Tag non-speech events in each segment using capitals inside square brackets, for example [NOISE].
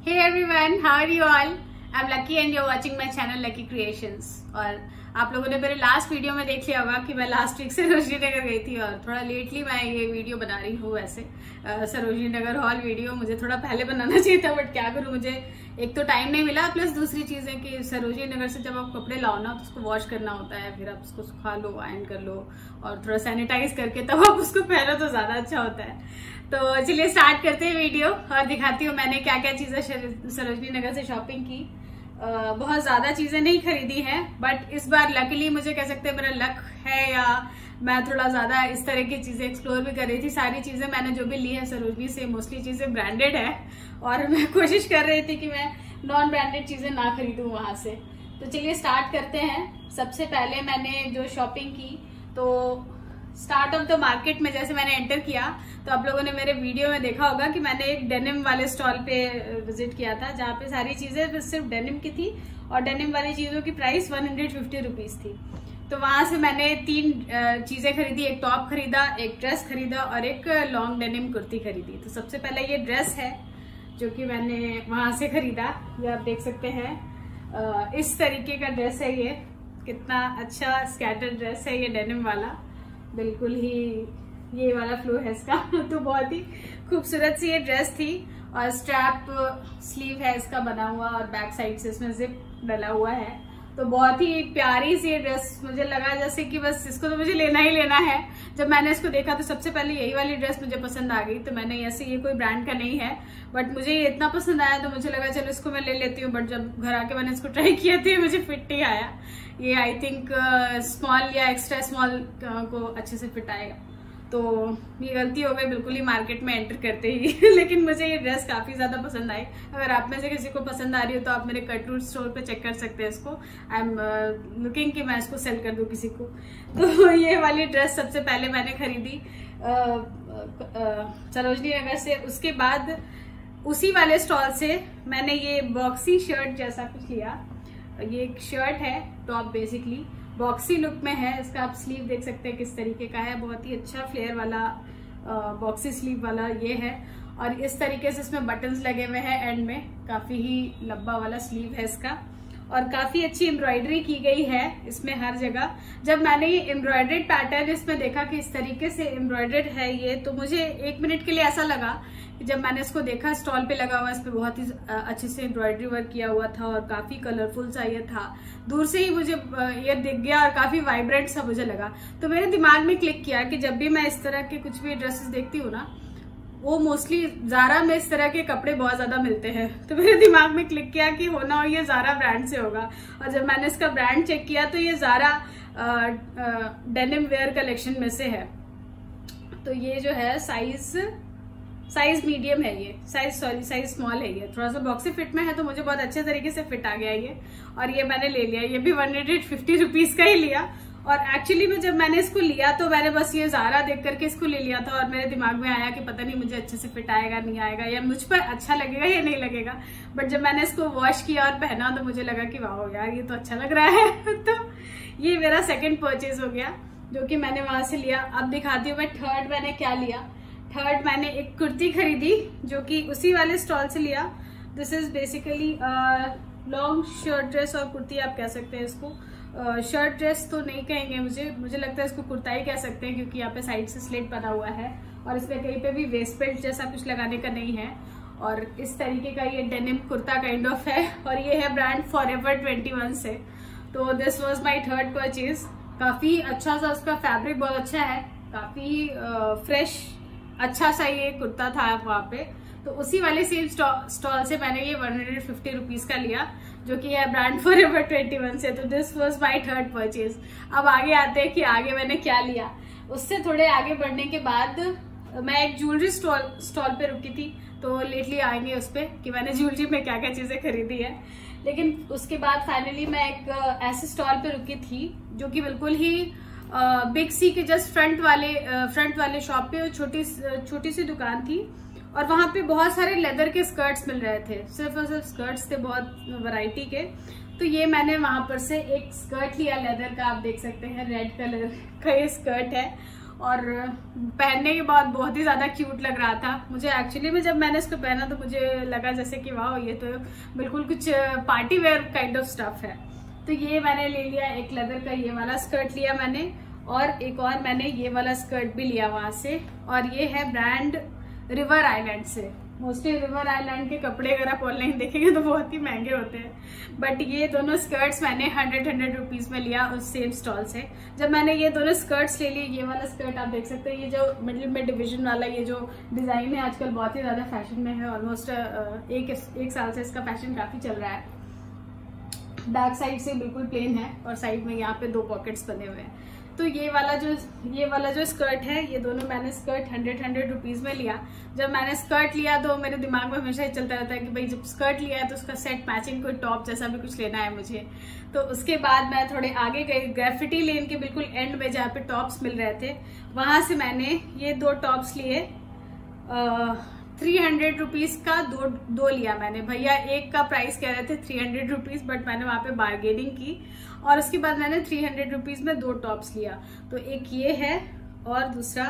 Hey everyone, how are you all? I'm Lucky and you're watching my channel Lucky Creations. और आप लोगों ने मेरे लास्ट वीडियो में देख लिया होगा कि मैं लास्ट वीक सरोजनी नगर गई थी और थोड़ा लेटली मैं ये वीडियो बना रही हूँ वैसे सरोजनी नगर हॉल वीडियो मुझे थोड़ा पहले बनाना [LAUGHS] चाहिए था बट क्या करूँ मुझे एक तो टाइम नहीं मिला प्लस दूसरी चीज़ है कि सरोजी नगर से जब आप कपड़े लाओ ना तो उसको वॉश करना होता है, फिर आप उसको सुखा लो आयन कर लो, और थोड़ा सैनिटाइज करके तब आप उसको पहनो तो ज़्यादा अच्छा होता है। तो चलिए स्टार्ट करते हैं वीडियो और दिखाती हूँ मैंने क्या क्या चीज़ें सरोजनी नगर से शॉपिंग की। बहुत ज़्यादा चीज़ें नहीं खरीदी हैं बट इस बार लकीली मुझे कह सकते हैं मेरा लक है या मैं थोड़ा ज़्यादा इस तरह की चीज़ें एक्सप्लोर भी कर रही थी। सारी चीज़ें मैंने जो भी ली है सरोजनी से मोस्टली चीज़ें ब्रांडेड है, और मैं [LAUGHS] कोशिश कर रही थी कि मैं नॉन ब्रांडेड चीज़ें ना खरीदूं वहाँ से। तो चलिए स्टार्ट करते हैं। सबसे पहले मैंने जो शॉपिंग की तो स्टार्ट ऑफ़ द मार्केट में जैसे मैंने एंटर किया तो आप लोगों ने मेरे वीडियो में देखा होगा कि मैंने एक डेनिम वाले स्टॉल पे विज़िट किया था, जहाँ पे सारी चीज़ें सिर्फ़ डेनिम की थी और डेनिम वाली चीज़ों की price one hundred fifty rupees थी। तो वहाँ से मैंने तीन चीज़ें खरीदी, एक टॉप खरीदा, एक ड्रेस खरीदा और एक लॉन्ग डेनिम कुर्ती खरीदी। तो सबसे पहले ये ड्रेस है जो कि मैंने वहाँ से खरीदा। ये आप देख सकते हैं इस तरीके का ड्रेस है ये। कितना अच्छा स्कैटर ड्रेस है ये डेनिम वाला। बिल्कुल ही ये वाला फ्लो है इसका। [LAUGHS] तो बहुत ही खूबसूरत सी ये ड्रेस थी और स्ट्रैप स्लीव है इसका बना हुआ और बैक साइड से इसमें जिप डला हुआ है। तो बहुत ही प्यारी सी ये ड्रेस मुझे लगा जैसे कि बस इसको तो मुझे लेना ही लेना है। जब मैंने इसको देखा तो सबसे पहले यही वाली ड्रेस मुझे पसंद आ गई तो मैंने ऐसे, ये कोई ब्रांड का नहीं है बट मुझे ये इतना पसंद आया तो मुझे लगा चलो इसको मैं ले लेती हूँ बट जब घर आके मैंने इसको ट्राई किया तो मुझे फिट ही आया। ये आई थिंक स्मॉल या एक्स्ट्रा स्मॉल को अच्छे से फिट आएगा। तो ये गलती हो गई, बिल्कुल ही मार्केट में एंटर करते ही। [LAUGHS] लेकिन मुझे ये ड्रेस काफ़ी ज़्यादा पसंद आई। अगर आप में से किसी को पसंद आ रही हो तो आप मेरे कटरूट स्टोर पे चेक कर सकते हैं इसको। आई एम लुकिंग कि मैं इसको सेल कर दूँ किसी को। [LAUGHS] तो ये वाली ड्रेस सबसे पहले मैंने खरीदी। सरोजनी नगर से। उसके बाद उसी वाले स्टॉल से मैंने ये बॉक्सी शर्ट जैसा कुछ लिया। ये एक शर्ट है टॉप बेसिकली बॉक्सी लुक में है इसका आप स्लीव देख सकते हैं किस तरीके का है। बहुत ही अच्छा फ्लेयर वाला बॉक्सी स्लीव वाला ये है। और इस तरीके से इसमें बटन्स लगे हुए हैं एंड में। काफ़ी ही लंबा वाला स्लीव है इसका। और काफ़ी अच्छी एम्ब्रॉयडरी की गई है इसमें हर जगह। जब मैंने ये एम्ब्रॉयडर्ड पैटर्न इसमें देखा कि इस तरीके से एम्ब्रॉयडर्ड है ये तो मुझे एक मिनट के लिए ऐसा लगा कि जब मैंने इसको देखा स्टॉल पे लगा हुआ इस पर बहुत ही अच्छे से एम्ब्रॉयडरी वर्क किया हुआ था और काफ़ी कलरफुल सा ये था। दूर से ही मुझे ये दिख गया और काफ़ी वाइब्रेंट सा मुझे लगा। तो मेरे दिमाग में क्लिक किया कि जब भी मैं इस तरह के कुछ भी ड्रेसेस देखती हूँ ना वो मोस्टली जारा में इस तरह के कपड़े बहुत ज़्यादा मिलते हैं। तो मेरे दिमाग में क्लिक किया कि होना हो ये जारा ब्रांड से होगा। और जब मैंने इसका ब्रांड चेक किया तो ये जारा डेनिम वेयर कलेक्शन में से है। तो ये जो है साइज़ साइज़ मीडियम है ये. साइज़ सॉरी साइज़ स्मॉल है ये. थोड़ा सा बॉक्सी फिट में है तो मुझे बहुत अच्छे तरीके से फिट आ गया ये. और ये मैंने ले लिया. ये भी वन हंड्रेड फिफ्टी रुपीज़ का ही लिया. और एक्चुअली में जब मैंने इसको लिया तो मैंने बस ये जारा देख करके इसको ले लिया था और मेरे दिमाग में आया कि पता नहीं मुझे अच्छे से फिट आएगा, नहीं आएगा या मुझ पर अच्छा लगेगा या नहीं लगेगा. बट जब मैंने इसको वॉश किया और पहना तो मुझे लगा कि वाह यार ये तो अच्छा लग रहा है. [LAUGHS] तो ये मेरा सेकेंड परचेज हो गया, जो कि मैंने वहाँ से लिया. अब दिखाती हूँ मैं थर्ड मैंने क्या लिया. थर्ड मैंने एक कुर्ती खरीदी जो कि उसी वाले स्टॉल से लिया। This is basically long shirt dress और कुर्ती आप कह सकते हैं इसको। शर्ट uh, ड्रेस तो नहीं कहेंगे मुझे मुझे लगता है इसको कुर्ता ही कह सकते हैं क्योंकि यहाँ पे साइड से स्लेट बना हुआ है। और इसमें कहीं पे भी वेस्ट बेल्ट जैसा कुछ लगाने का नहीं है। और इस तरीके का ये डेनिम कुर्ता काइंड ऑफ़ है और ये है brand Forever twenty one से। तो this was my third purchase काफ़ी अच्छा सा उसका फैब्रिक बहुत अच्छा है। काफ़ी फ्रेश uh, अच्छा सा ये कुर्ता था वहाँ पे। तो उसी वाले सेम स्टॉल से मैंने ये वन हंड्रेड फिफ्टी रुपीज़ का लिया, जो कि है brand Forever twenty one से। तो this was my third purchase अब आगे आते हैं कि आगे मैंने क्या लिया। उससे थोड़े आगे बढ़ने के बाद, मैं एक ज्वेलरी स्टॉल स्टॉल पे रुकी थी तो लेटली आएँगे उस पर कि मैंने ज्वेलरी में क्या क्या चीज़ें खरीदी है। लेकिन उसके बाद फाइनली मैं एक, ऐसे स्टॉल पे रुकी थी, जो कि बिल्कुल ही बिग सी के जस्ट फ्रंट वाले फ्रंट वाले शॉप पे छोटी छोटी सी दुकान थी और वहाँ पे बहुत सारे लेदर के स्कर्ट्स मिल रहे थे। सिर्फ़ और सिर्फ़ स्कर्ट्स थे बहुत वैरायटी के। तो ये मैंने वहाँ पर से एक स्कर्ट लिया लेदर का, आप देख सकते हैं रेड कलर [LAUGHS] का ये स्कर्ट है। और पहनने के बाद बहुत ही ज़्यादा क्यूट लग रहा था। मुझे एक्चुअली में जब मैंने इसको पहना तो मुझे लगा जैसे कि वाह ये तो बिल्कुल कुछ party wear kind of stuff है। तो ये मैंने ले लिया, एक लेदर का ये वाला स्कर्ट लिया मैंने और एक और मैंने ये वाला स्कर्ट भी लिया वहाँ से और ये है ब्रांड रिवर आइलैंड से। मोस्टली रिवर आइलैंड के कपड़े अगर आप ऑनलाइन देखेंगे तो बहुत ही महँगे होते हैं। बट ये दोनों स्कर्ट्स मैंने हंड्रेड हंड्रेड रुपीज़ में लिया उस सेम स्टॉल से। जब मैंने ये दोनों स्कर्ट्स ले लिए, ये वाला स्कर्ट आप देख सकते हैं, ये जो मिडिल में डिवीज़न वाला ये जो डिज़ाइन है, आजकल बहुत ही ज़्यादा फ़ैशन में है ऑलमोस्ट एक एक साल से इसका फ़ैशन काफ़ी चल रहा है। बैक साइड से बिल्कुल प्लेन है और साइड में यहाँ पे दो पॉकेट्स बने हुए हैं। तो ये वाला जो, ये वाला जो स्कर्ट है, ये दोनों मैंने स्कर्ट हंड्रेड हंड्रेड रुपीज़ में लिया। जब मैंने स्कर्ट लिया तो मेरे दिमाग में हमेशा ही चलता रहता है कि भाई जब स्कर्ट लिया है तो उसका सेट मैचिंग कोई टॉप जैसा भी कुछ लेना है मुझे। तो उसके बाद मैं थोड़े आगे गई ग्रेफिटी लेन के बिल्कुल एंड में जहाँ पे टॉप्स मिल रहे थे, वहाँ से मैंने ये दो टॉप्स लिए थ्री हंड्रेड रुपीज़ का दो दो लिया मैंने। भैया, एक का प्राइस कह रहे थे थ्री हंड्रेड रुपीज़ बट मैंने वहाँ पे बार्गेनिंग की और उसके बाद मैंने थ्री हंड्रेड रुपीज़ में दो टॉप्स लिया। तो एक ये है और दूसरा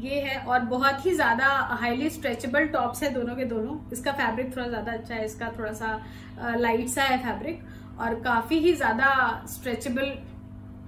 ये है और बहुत ही ज़्यादा हाईली स्ट्रेचेबल टॉप्स है दोनों के दोनों। इसका फैब्रिक थोड़ा ज़्यादा अच्छा है, इसका थोड़ा सा लाइट सा है फैब्रिक और काफ़ी ही ज़्यादा स्ट्रेचेबल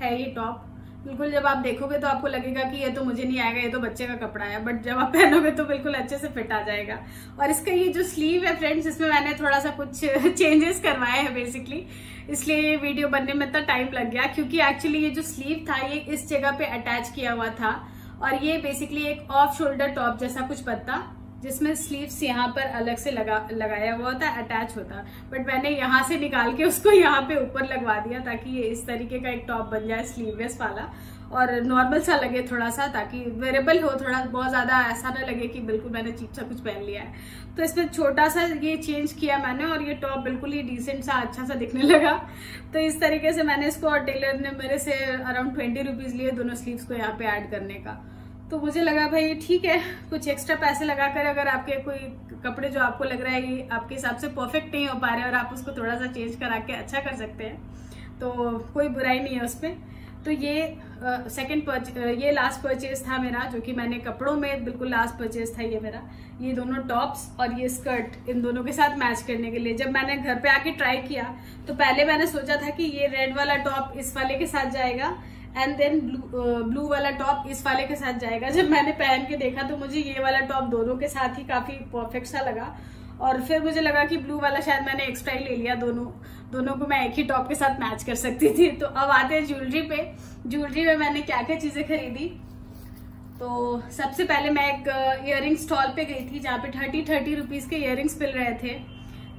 है ये टॉप बिल्कुल, जब आप देखोगे तो आपको लगेगा कि ये तो मुझे नहीं आएगा, ये तो बच्चे का कपड़ा है बट जब आप पहनोगे तो बिल्कुल अच्छे से फिट आ जाएगा। और इसका ये जो स्लीव है फ्रेंड्स इसमें मैंने थोड़ा सा कुछ [LAUGHS] चेंजेस करवाए हैं बेसिकली इसलिए ये वीडियो बनने में इतना टाइम लग गया, क्योंकि एक्चुअली ये जो स्लीव था, ये इस जगह पे अटैच किया हुआ था। और ये बेसिकली एक ऑफ़ शोल्डर टॉप जैसा कुछ बनता जिसमें स्लीव्स यहाँ पर अलग से लगा, लगाया हुआ होता अटैच होता। बट मैंने यहाँ से निकाल के उसको यहाँ पे ऊपर लगवा दिया ताकि ये इस तरीके का एक टॉप बन जाए स्लीवलेस वाला। और नॉर्मल सा लगे थोड़ा सा ताकि वेरेबल हो, थोड़ा बहुत ज़्यादा ऐसा ना लगे कि बिल्कुल मैंने चीप सा कुछ पहन लिया है। तो इसमें छोटा सा ये चेंज किया मैंने और ये टॉप बिल्कुल ही डिसेंट सा अच्छा सा दिखने लगा। तो इस तरीके से मैंने इसको और टेलर ने मेरे से अराउंड ट्वेंटी रुपीज़ लिए दोनों स्लीव्स को यहाँ पे ऐड करने का। तो मुझे लगा, भाई, ठीक है, कुछ एक्स्ट्रा पैसे लगाकर अगर आपके कोई कपड़े जो आपको लग रहा है आपके हिसाब से परफेक्ट नहीं हो पा रहे और आप उसको थोड़ा सा चेंज करा के अच्छा कर सकते हैं तो कोई बुराई नहीं है उसमें। तो ये सेकंड ये लास्ट परचेज था मेरा, जो कि मैंने कपड़ों में, बिल्कुल लास्ट परचेज था ये मेरा। ये दोनों टॉप्स और ये स्कर्ट इन दोनों के साथ मैच करने के लिए। जब मैंने घर पे आके ट्राई किया तो पहले मैंने सोचा था कि ये रेड वाला टॉप इस वाले के साथ जाएगा एंड देन ब्लू वाला टॉप इस वाले के साथ जाएगा। जब मैंने पहन के देखा तो मुझे ये वाला टॉप दोनों के साथ ही काफ़ी परफेक्ट सा लगा। और फिर मुझे लगा कि ब्लू वाला शायद मैंने एक्स्ट्रा ही ले लिया दोनों दोनों को मैं एक ही टॉप के साथ मैच कर सकती थी। [LAUGHS] तो अब आते हैं ज्वेलरी पे। ज्वेलरी में मैंने क्या क्या चीज़ें खरीदी? तो सबसे पहले मैं एक इयर स्टॉल पे गई थी, जहाँ पे थर्टी थर्टी रुपीज़ के इयर मिल रहे थे।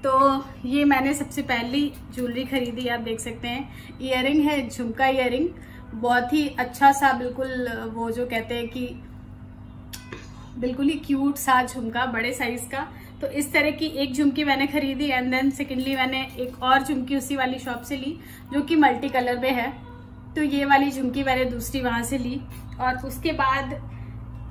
तो ये मैंने सबसे पहली ज्वेलरी खरीदी, आप देख सकते हैं। इयर है, झुमका इयर बहुत ही अच्छा सा बिल्कुल, वो जो कहते हैं कि बिल्कुल ही क्यूट सा झुमका, बड़े साइज़ का। तो इस तरह की एक झुमकी मैंने खरीदी एंड देन सेकेंडली मैंने एक और झुमकी उसी वाली शॉप से ली, जो कि मल्टी कलर में है। तो ये वाली झुमकी मैंने दूसरी वहाँ से ली और उसके बाद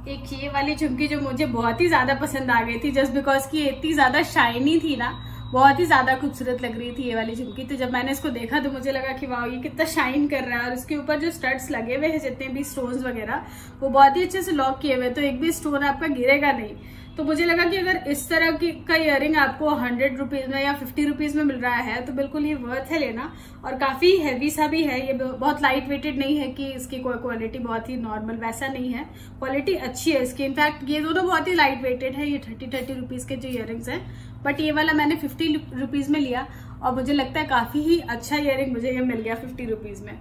एक ये वाली झुमकी जो मुझे बहुत ही ज़्यादा पसंद आ गई थी जस्ट बिकॉज़ की इतनी ज़्यादा शाइनी थी ना बहुत ही ज़्यादा खूबसूरत लग रही थी ये वाली झुमकी। तो जब मैंने इसको देखा तो मुझे लगा कि वाह ये कितना शाइन कर रहा है। और उसके ऊपर जो स्टड्स लगे हुए हैं, जितने भी स्टोन्स वगैरह, वो बहुत ही अच्छे से लॉक किए हुए तो एक भी स्टोन आपका गिरेगा नहीं। तो मुझे लगा कि अगर इस तरह की, का इयरिंग आपको हंड्रेड रुपीज़ में या फिफ्टी रुपीज़ में मिल रहा है तो बिल्कुल ये वर्थ है लेना। और काफ़ी हैवी सा भी है, ये बहुत लाइट वेटेड नहीं है कि इसकी कोई क्वालिटी बहुत ही नॉर्मल वैसा नहीं है। क्वालिटी अच्छी है इसकी। इनफैक्ट ये दोनों बहुत ही लाइट वेटेड है, ये थर्टी थर्टी रुपीज़ के जो इयरिंग्स है। बट ये वाला मैंने फिफ्टी रुपीज़ में लिया और मुझे लगता है काफ़ी ही अच्छा इयरिंग मुझे ये मिल गया फिफ्टी रुपीज़ में।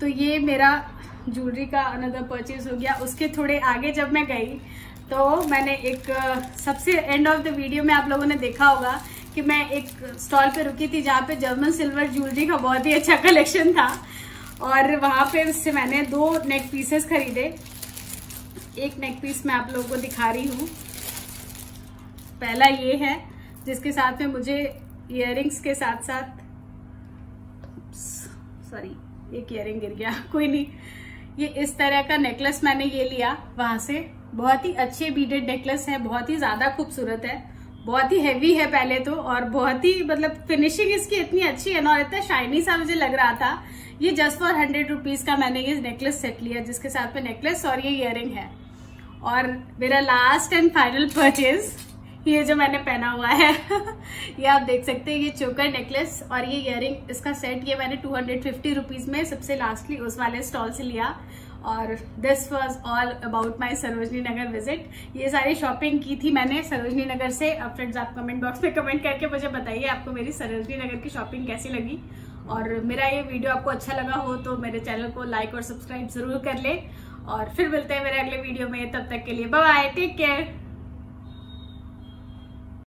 तो ये मेरा ज्वेलरी का अनदर परचेज हो गया। उसके थोड़े आगे जब मैं गई तो मैंने एक, सबसे एंड ऑफ़ द वीडियो में आप लोगों ने देखा होगा कि मैं एक स्टॉल पे रुकी थी जहाँ पे जर्मन सिल्वर ज्वेलरी का बहुत ही अच्छा कलेक्शन था। और वहाँ पे उससे मैंने दो नेक पीसेस खरीदे। एक नेक पीस मैं आप लोगों को दिखा रही हूँ। पहला ये है, जिसके साथ में मुझे इयर के साथ साथ सॉरी एक इयर गिर गया, [LAUGHS] कोई नहीं। ये इस तरह का नेकलेस मैंने ये लिया वहाँ से। बहुत ही अच्छे बीडेड नेकलेस है, बहुत ही ज़्यादा खूबसूरत है। बहुत ही हैवी है पहले तो और बहुत ही मतलब फिनिशिंग इसकी इतनी अच्छी है ना, और इतना शाइनी सा मुझे लग रहा था। ये जस्ट फॉर हंड्रेड रुपीज़ का मैंने ये नेकलेस सेट लिया, जिसके साथ में नेकलेस और ये इयर है। और मेरा लास्ट एंड फाइनल परचेज ये जो मैंने पहना हुआ है, [LAUGHS] ये आप देख सकते हैं, ये चोकर नेकलेस और ये इयर इसका सेट ये मैंने टू हंड्रेड फिफ्टी रुपीज़ में सबसे लास्टली उस वाले स्टॉल से लिया। और this was all about my Sarojini Nagar visit ये सारी शॉपिंग की थी मैंने सरोजनी नगर से। अब फ्रेंड्स आप कमेंट बॉक्स में कमेंट करके मुझे बताइए आपको मेरी सरोजनी नगर की शॉपिंग कैसी लगी। और मेरा ये वीडियो आपको अच्छा लगा हो तो मेरे चैनल को लाइक और सब्सक्राइब ज़रूर कर ले। और फिर मिलते हैं मेरे अगले वीडियो में। तब तक के लिए बाय टेक केयर